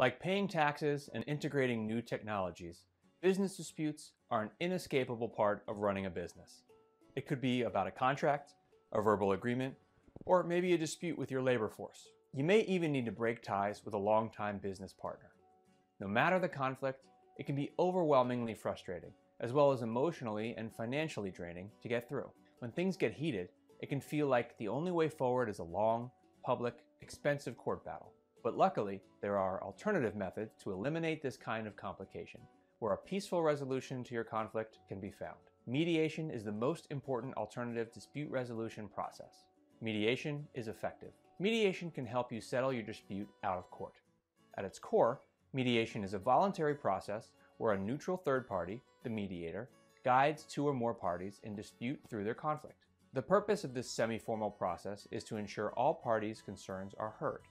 Like paying taxes and integrating new technologies, business disputes are an inescapable part of running a business. It could be about a contract, a verbal agreement, or maybe a dispute with your labor force. You may even need to break ties with a longtime business partner. No matter the conflict, it can be overwhelmingly frustrating, as well as emotionally and financially draining to get through. When things get heated, it can feel like the only way forward is a long, public, expensive court battle. But luckily, there are alternative methods to eliminate this kind of complication, where a peaceful resolution to your conflict can be found. Mediation is the most important alternative dispute resolution process. Mediation is effective. Mediation can help you settle your dispute out of court. At its core, mediation is a voluntary process where a neutral third party, the mediator, guides two or more parties in dispute through their conflict. The purpose of this semi-formal process is to ensure all parties' concerns are heard,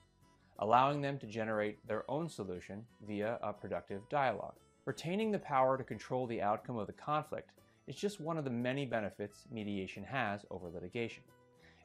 allowing them to generate their own solution via a productive dialogue. Retaining the power to control the outcome of the conflict is just one of the many benefits mediation has over litigation.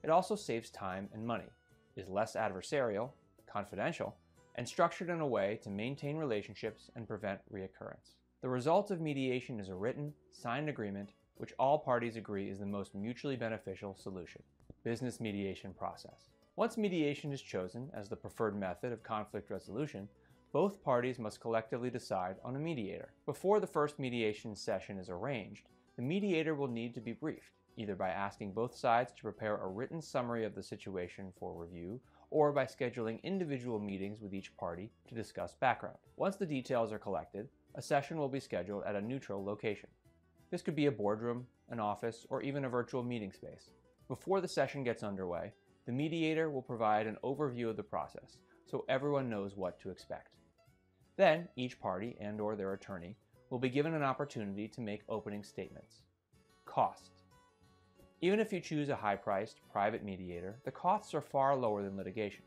It also saves time and money, is less adversarial, confidential, and structured in a way to maintain relationships and prevent reoccurrence. The result of mediation is a written, signed agreement which all parties agree is the most mutually beneficial solution. Business mediation process. Once mediation is chosen as the preferred method of conflict resolution, both parties must collectively decide on a mediator. Before the first mediation session is arranged, the mediator will need to be briefed, either by asking both sides to prepare a written summary of the situation for review or by scheduling individual meetings with each party to discuss background. Once the details are collected, a session will be scheduled at a neutral location. This could be a boardroom, an office, or even a virtual meeting space. Before the session gets underway, the mediator will provide an overview of the process so everyone knows what to expect. Then, each party and or their attorney will be given an opportunity to make opening statements. Cost. Even if you choose a high-priced private mediator, the costs are far lower than litigation.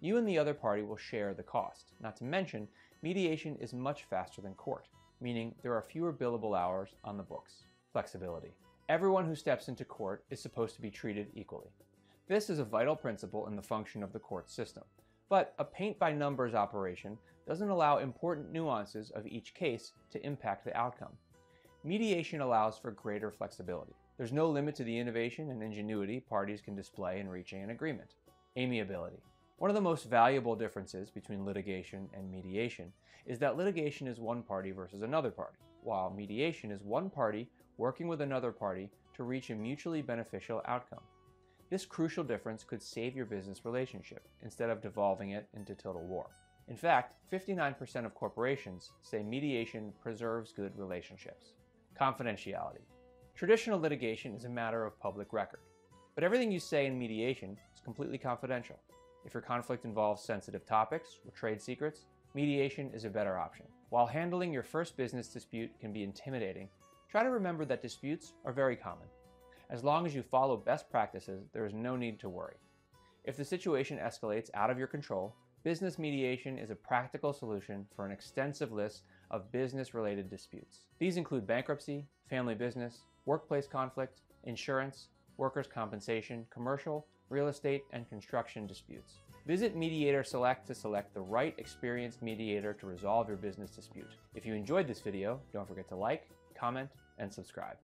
You and the other party will share the cost. Not to mention, mediation is much faster than court, meaning there are fewer billable hours on the books. Flexibility. Everyone who steps into court is supposed to be treated equally. This is a vital principle in the function of the court system. But a paint-by-numbers operation doesn't allow important nuances of each case to impact the outcome. Mediation allows for greater flexibility. There's no limit to the innovation and ingenuity parties can display in reaching an agreement. Amiability. One of the most valuable differences between litigation and mediation is that litigation is one party versus another party, while mediation is one party working with another party to reach a mutually beneficial outcome. This crucial difference could save your business relationship instead of devolving it into total war. In fact, 59% of corporations say mediation preserves good relationships. Confidentiality. Traditional litigation is a matter of public record, but everything you say in mediation is completely confidential. If your conflict involves sensitive topics or trade secrets, mediation is a better option. While handling your first business dispute can be intimidating, try to remember that disputes are very common. As long as you follow best practices, there is no need to worry. If the situation escalates out of your control, business mediation is a practical solution for an extensive list of business-related disputes. These include bankruptcy, family business, workplace conflict, insurance, workers' compensation, commercial, real estate, and construction disputes. Visit Mediator Select to select the right experienced mediator to resolve your business dispute. If you enjoyed this video, don't forget to like, comment, and subscribe.